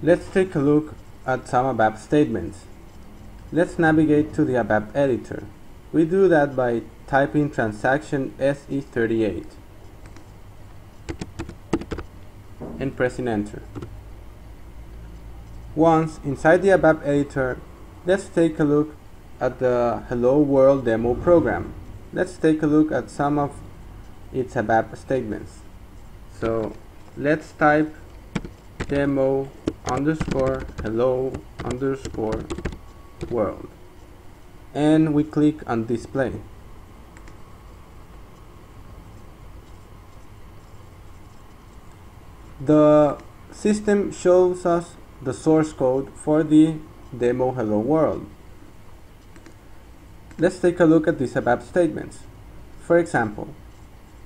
Let's take a look at some ABAP statements. Let's navigate to the ABAP editor. We do that by typing transaction SE38 and pressing enter. Once inside the ABAP editor, let's take a look at the Hello World demo program. Let's take a look at some of its ABAP statements. So let's type demo underscore hello underscore world. And we click on display. The system shows us the source code for the demo hello world. Let's take a look at these ABAP statements. For example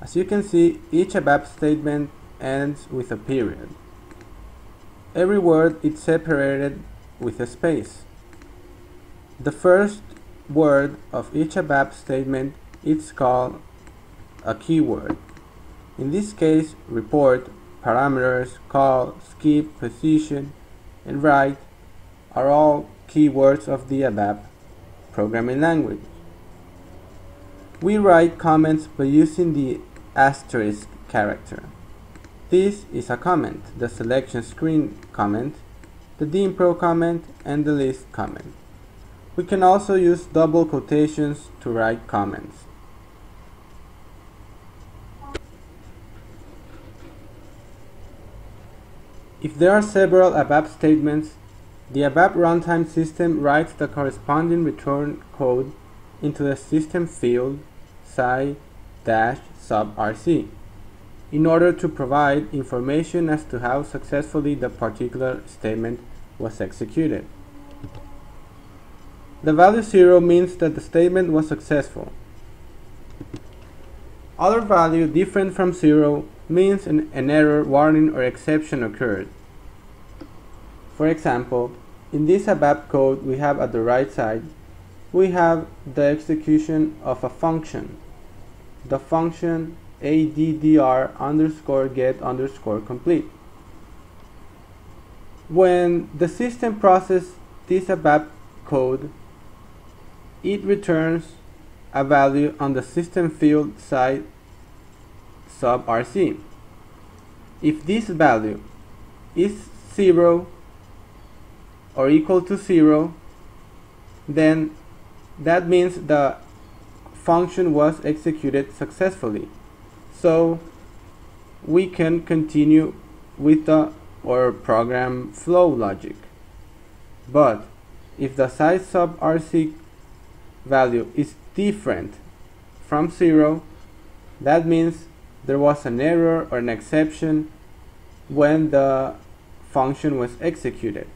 as you can see each ABAP statement ends with a period Every word is separated with a space. The first word of each ABAP statement is called a keyword. In this case, report, parameters, call, skip, position, and write are all keywords of the ABAP programming language. We write comments by using the asterisk character. This is a comment, the selection screen comment, the dpro comment, and the list comment. We can also use double quotations to write comments. If there are several ABAP statements, the ABAP runtime system writes the corresponding return code into the system field sy-subrc in order to provide information as to how successfully the particular statement was executed. The value 0 means that the statement was successful. Other value different from 0 means an, an error, warning, or exception occurred. For example, in this ABAP code we have at the right side, we have the execution of a function. The function addr underscore get underscore complete. When the system processes this ABAP code, it returns a value on the system field side sub RC. If this value is 0 or equal to 0, then that means the function was executed successfully so we can continue with the or program flow logic. But if the sy-subrc value is different from 0 that means there was an error or an exception when the function was executed.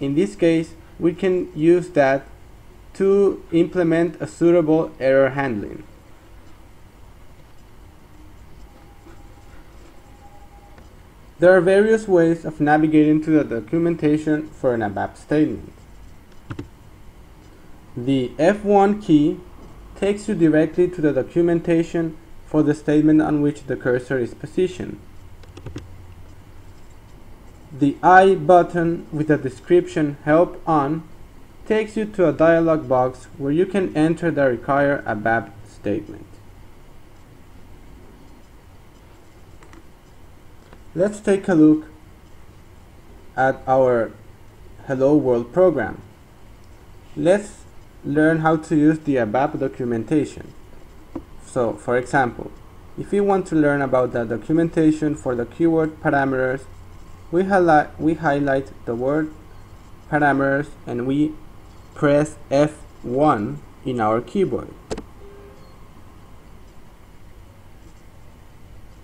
In this case we can use that to implement a suitable error handling There are various ways of navigating to the documentation for an ABAP statement. The F1 key takes you directly to the documentation for the statement on which the cursor is positioned. The I button with the description Help On takes you to a dialog box where you can enter the required ABAP statement. Let's take a look at our Hello World program. Let's learn how to use the ABAP documentation. So, for example, if we want to learn about the documentation for the keyword parameters, we highlight, we highlight the word parameters and we press F1 in our keyboard.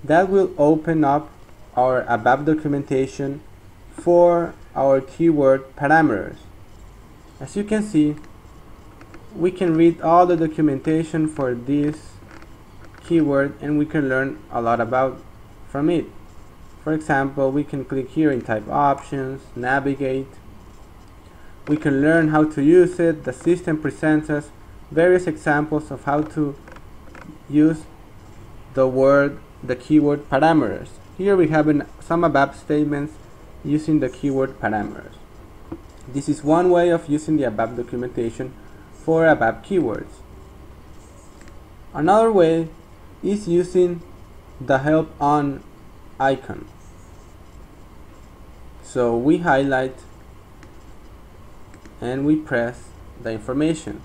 That will open up our ABAP documentation for our keyword parameters. As you can see, we can read all the documentation for this keyword and we can learn a lot about from it. For example, we can click here in type options, navigate. We can learn how to use it. The system presents us various examples of how to use the word, the keyword parameters. Here we have an, some ABAP statements using the keyword parameters. This is one way of using the ABAP documentation for ABAP keywords. Another way is using the help on icon. So we highlight and we press the information.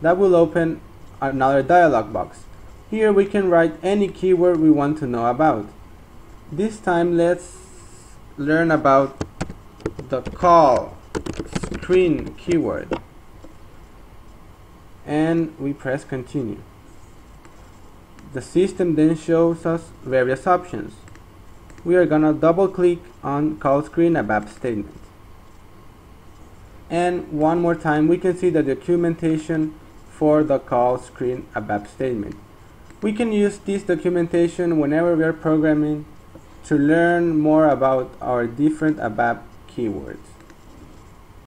That will open another dialog box. Here we can write any keyword we want to know about. This time let's learn about the call screen keyword and we press continue. The system then shows us various options. We are gonna double click on call screen ABAP statement. And one more time we can see the documentation for the call screen ABAP statement. We can use this documentation whenever we are programming to learn more about our different ABAP keywords.